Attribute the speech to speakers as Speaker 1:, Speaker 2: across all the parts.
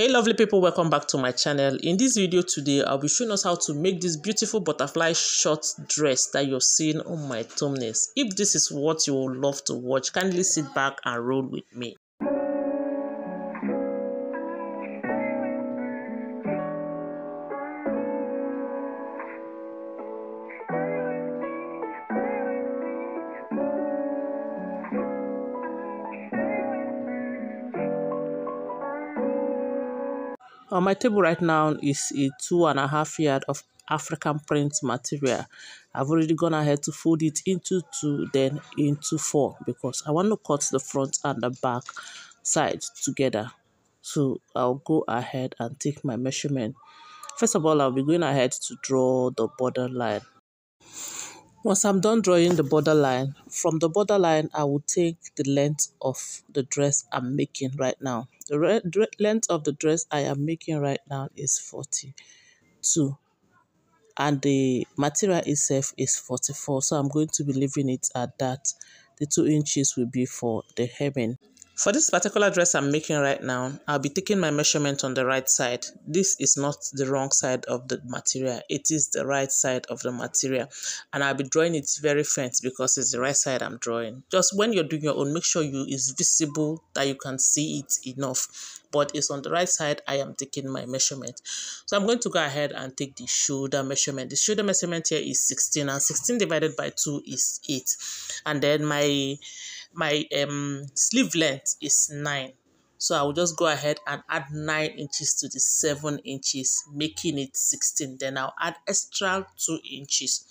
Speaker 1: hey lovely people welcome back to my channel. In this video today i'll be showing us how to make this beautiful butterfly short dress that you're seeing on my thumbnails. If this is what you would love to watch kindly sit back and roll with me On my table right now is a two and a half yard of African print material. I've already gone ahead to fold it into two, then into four because I want to cut the front and the back side together. So I'll go ahead and take my measurement. First of all, I'll be going ahead to draw the border line. Once I'm done drawing the borderline, from the borderline, I will take the length of the dress I'm making right now. The length of the dress I am making right now is 42 and the material itself is 44 so I'm going to be leaving it at that. The 2 inches will be for the hemming. For this particular dress I'm making right now, I'll be taking my measurement on the right side. This is not the wrong side of the material. It is the right side of the material. And I'll be drawing it very faint because it's the right side I'm drawing. Just when you're doing your own, make sure you is visible that you can see it enough. But it's on the right side, I am taking my measurement. So I'm going to go ahead and take the shoulder measurement. The shoulder measurement here is 16 and 16 divided by 2 is 8. And then my my um sleeve length is 9 so I will just go ahead and add 9 inches to the 7 inches making it 16 then I'll add extra 2 inches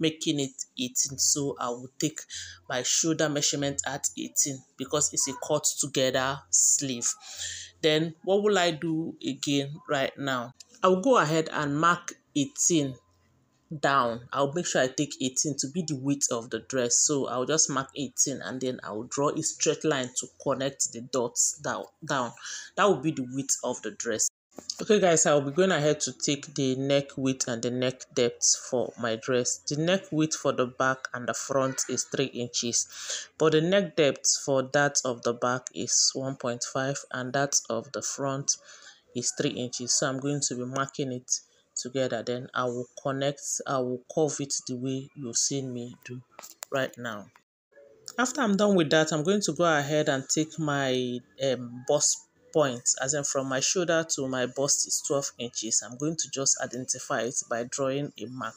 Speaker 1: making it 18 so I will take my shoulder measurement at 18 because it's a cut together sleeve. Then what will I do again right now? I will go ahead and mark 18 down i'll make sure i take 18 to be the width of the dress. So i'll just mark 18 and then i'll draw a straight line to connect the dots down down. That will be the width of the dress. Okay guys i'll be going ahead to take the neck width and the neck depth for my dress. The neck width for the back and the front is 3 inches but the neck depth for that of the back is 1.5 and that of the front is 3 inches. So i'm going to be marking it together then I will connect I will curve it the way you've seen me do right now. After I'm done with that I'm going to go ahead and take my um, bust point as in from my shoulder to my bust is 12 inches. I'm going to just identify it by drawing a mark.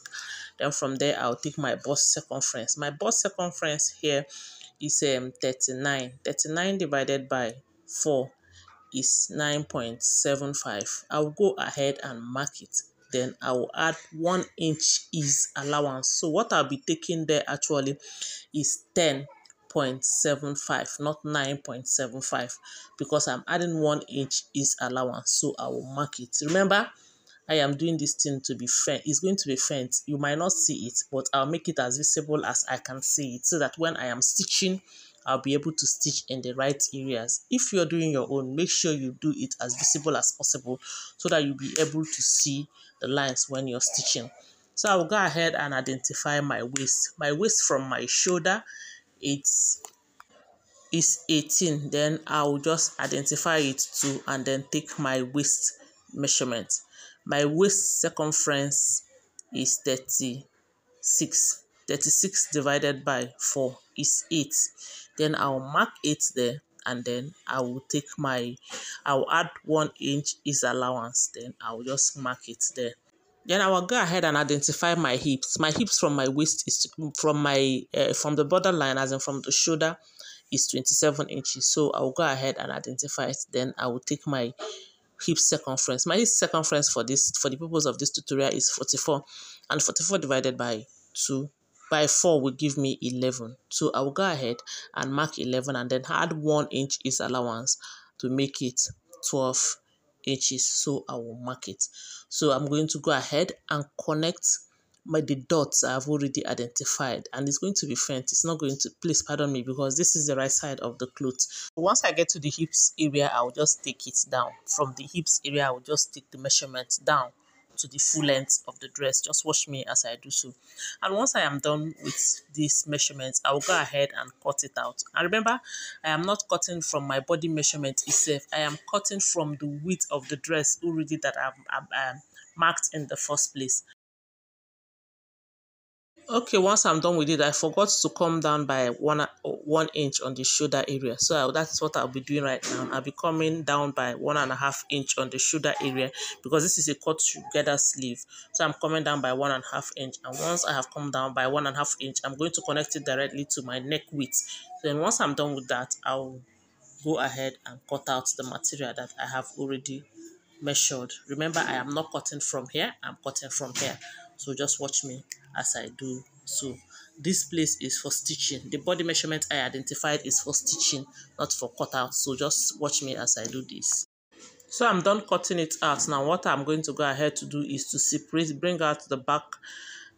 Speaker 1: Then from there I'll take my bust circumference. My bust circumference here is um 39 39 divided by 4 is 9.75 I'll go ahead and mark it then I will add one inch ease allowance. So what I'll be taking there actually is 10.75, not 9.75, because I'm adding one inch ease allowance. So I will mark it. Remember, I am doing this thing to be faint. It's going to be faint. You might not see it, but I'll make it as visible as I can see it so that when I am stitching, I'll be able to stitch in the right areas. If you're doing your own, make sure you do it as visible as possible so that you'll be able to see the lines when you're stitching. So I'll go ahead and identify my waist. My waist from my shoulder, it's is 18 then I'll just identify it too and then take my waist measurement my waist circumference is 36 36 divided by 4 is 8 then I'll mark it there and then I will take my I'll add 1 inch ease allowance. Then I'll just mark it there. Then I will go ahead and identify my hips. My hips from my waist is from my uh, from the borderline as in from the shoulder is 27 inches. So I'll go ahead and identify it. Then I will take my hip circumference. My hip circumference for this for the purpose of this tutorial is 44 and 44 divided by 2 by 4 will give me 11. So I will go ahead and mark 11 and then add 1 inch ease allowance to make it 12 inches. So I will mark it. So I'm going to go ahead and connect my the dots I've already identified and it's going to be faint. It's not going to, please pardon me because this is the right side of the cloth. Once I get to the hips area, I'll just take it down. From the hips area, I'll just take the measurement down to the full length of the dress. Just watch me as I do so. And once I am done with these measurements, I will go ahead and cut it out. And remember, I am not cutting from my body measurement itself. I am cutting from the width of the dress already that I've, I've, I've marked in the first place. Okay, once I'm done with it, I forgot to come down by one one inch on the shoulder area. So that's what I'll be doing right now. I'll be coming down by one and a half inch on the shoulder area because this is a cut together sleeve. So I'm coming down by one and a half inch. And once I have come down by one and a half inch, I'm going to connect it directly to my neck width. Then once I'm done with that, I'll go ahead and cut out the material that I have already measured. Remember, I am not cutting from here. I'm cutting from here. So just watch me as I do so. This place is for stitching. The body measurement I identified is for stitching, not for cutout. So just watch me as I do this. So I'm done cutting it out. Now what I'm going to go ahead to do is to separate, bring out the back,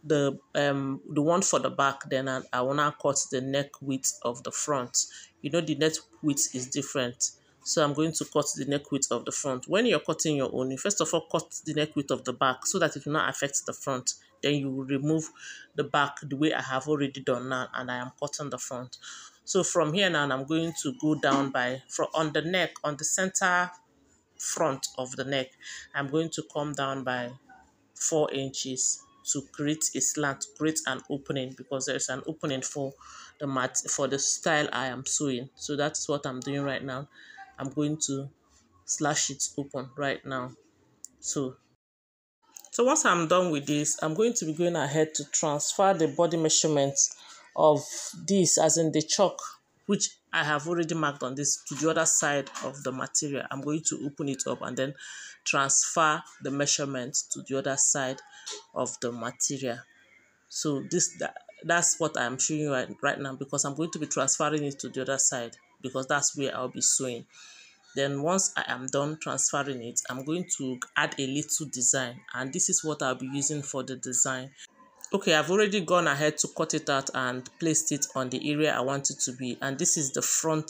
Speaker 1: the um the one for the back. Then I, I will now cut the neck width of the front. You know the neck width is different. So I'm going to cut the neck width of the front. When you're cutting your own, you first of all cut the neck width of the back so that it will not affect the front. Then you will remove the back the way I have already done now and I am cutting the front. So from here now, I'm going to go down by, from on the neck, on the center front of the neck, I'm going to come down by 4 inches to create a slant, create an opening because there's an opening for the mat for the style I am sewing. So that's what I'm doing right now. I'm going to slash it open right now. So, so once I'm done with this, I'm going to be going ahead to transfer the body measurements of this as in the chalk, which I have already marked on this to the other side of the material. I'm going to open it up and then transfer the measurements to the other side of the material. So this that, that's what I'm showing you right, right now because I'm going to be transferring it to the other side because that's where I'll be sewing. Then once I am done transferring it, I'm going to add a little design and this is what I'll be using for the design. Okay, I've already gone ahead to cut it out and placed it on the area I want it to be. And this is the front,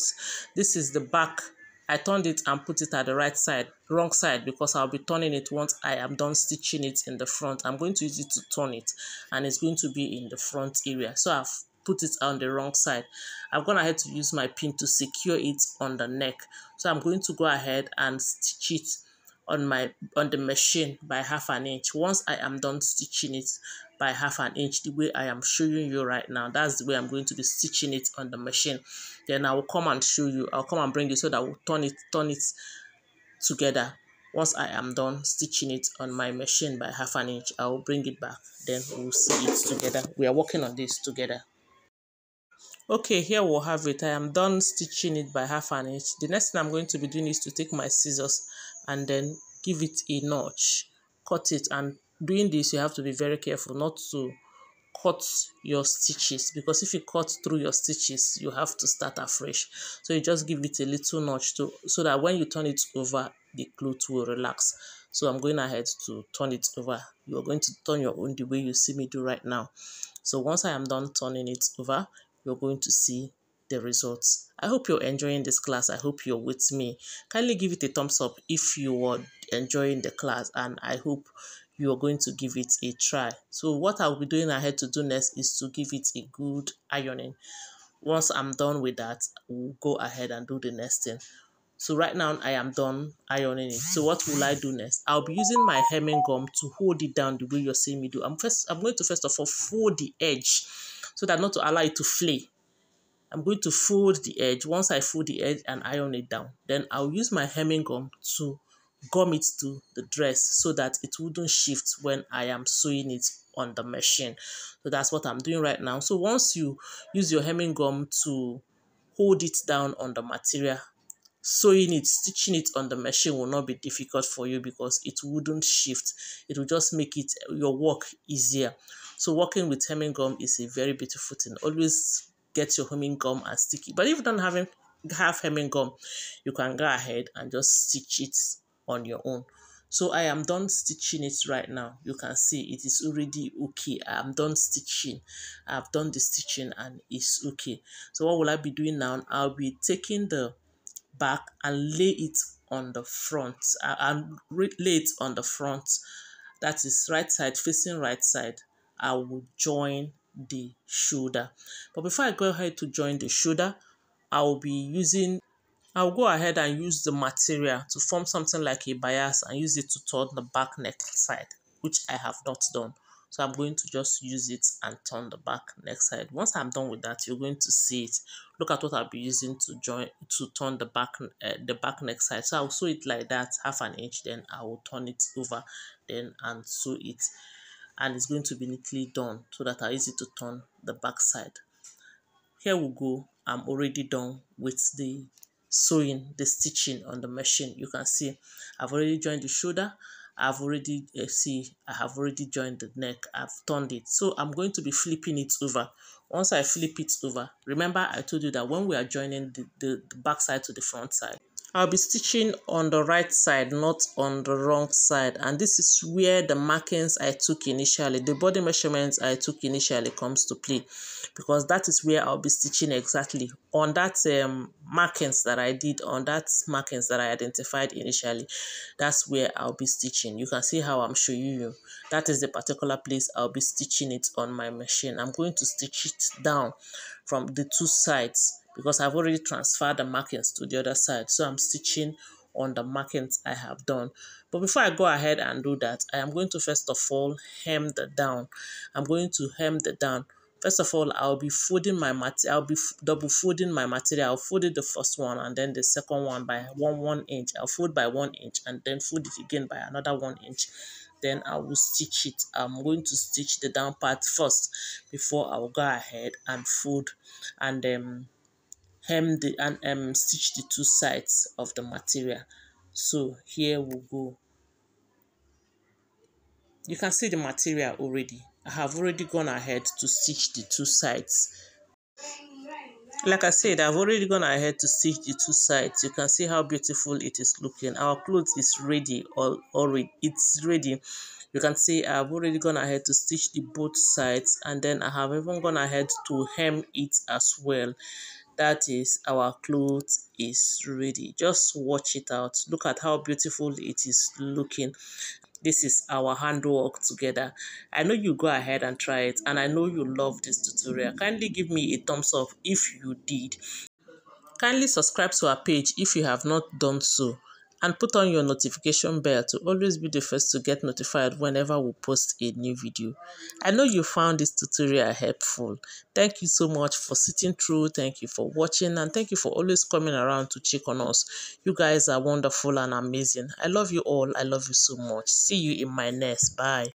Speaker 1: this is the back. I turned it and put it at the right side, wrong side, because I'll be turning it once I am done stitching it in the front. I'm going to use it to turn it and it's going to be in the front area. So I've put it on the wrong side. I've gone ahead to use my pin to secure it on the neck. So I'm going to go ahead and stitch it on my on the machine by half an inch. Once I am done stitching it by half an inch, the way I am showing you right now, that's the way I'm going to be stitching it on the machine. Then I will come and show you. I'll come and bring it so that we'll turn it turn it together once I am done stitching it on my machine by half an inch, I will bring it back. Then we'll see it together. We are working on this together. Okay, here we'll have it. I am done stitching it by half an inch. The next thing I'm going to be doing is to take my scissors and then give it a notch. Cut it and doing this you have to be very careful not to cut your stitches because if you cut through your stitches you have to start afresh so you just give it a little notch to so that when you turn it over the cloth will relax so i'm going ahead to turn it over you're going to turn your own the way you see me do right now so once i am done turning it over you're going to see the results. I hope you're enjoying this class. I hope you're with me. Kindly give it a thumbs up if you are enjoying the class and I hope you are going to give it a try. So what I'll be doing ahead to do next is to give it a good ironing. Once I'm done with that, we'll go ahead and do the next thing. So right now I am done ironing it. So what will I do next? I'll be using my hemming gum to hold it down the way you're seeing me do. I'm first I'm going to first of all fold the edge so that not to allow it to flay. I'm going to fold the edge. Once I fold the edge and iron it down, then I'll use my hemming gum to gum it to the dress so that it wouldn't shift when I am sewing it on the machine. So that's what I'm doing right now. So once you use your hemming gum to hold it down on the material, sewing it, stitching it on the machine will not be difficult for you because it wouldn't shift. It will just make it your work easier. So working with hemming gum is a very beautiful thing. Always get your hemming gum and stick it. But if you don't have, have hemming gum, you can go ahead and just stitch it on your own. So I am done stitching it right now. You can see it is already okay. I am done stitching. I've done the stitching and it's okay. So what will I be doing now? I'll be taking the back and lay it on the front uh, and lay it on the front that is right side facing right side I will join the shoulder but before I go ahead to join the shoulder I will be using I'll go ahead and use the material to form something like a bias and use it to turn the back neck side which I have not done so I'm going to just use it and turn the back neck side. Once I'm done with that, you're going to see it. Look at what I'll be using to join to turn the back uh, the back neck side. So I'll sew it like that, half an inch. Then I will turn it over, then and sew it, and it's going to be neatly done so that I it to turn the back side. Here we go. I'm already done with the sewing, the stitching on the machine. You can see I've already joined the shoulder I've already uh, see I have already joined the neck I've turned it so I'm going to be flipping it over once I flip it over remember I told you that when we are joining the, the, the back side to the front side I'll be stitching on the right side, not on the wrong side. And this is where the markings I took initially, the body measurements I took initially comes to play. Because that is where I'll be stitching exactly on that um, markings that I did, on that markings that I identified initially. That's where I'll be stitching. You can see how I'm showing you. That is the particular place I'll be stitching it on my machine. I'm going to stitch it down from the two sides because I've already transferred the markings to the other side. So I'm stitching on the markings I have done. But before I go ahead and do that, I am going to first of all hem the down. I'm going to hem the down. First of all, I'll be folding my mat. I'll be double folding my material. I'll fold it the first one and then the second one by one one inch. I'll fold by one inch and then fold it again by another one inch. Then I will stitch it. I'm going to stitch the down part first before I will go ahead and fold and um hem the and um, stitch the two sides of the material. So here we go. You can see the material already. I have already gone ahead to stitch the two sides. Like i said i've already gone ahead to stitch the two sides. You can see how beautiful it is looking. Our clothes is ready all already it's ready. You can see I've already gone ahead to stitch the both sides and then I have even gone ahead to hem it as well that is our clothes is ready. Just watch it out. Look at how beautiful it is looking. This is our handwork together. I know you go ahead and try it and i know you love this tutorial. Kindly give me a thumbs up if you did. Kindly subscribe to our page if you have not done so and put on your notification bell to always be the first to get notified whenever we post a new video. I know you found this tutorial helpful. Thank you so much for sitting through. Thank you for watching and thank you for always coming around to check on us. You guys are wonderful and amazing. I love you all. I love you so much. See you in my next. Bye.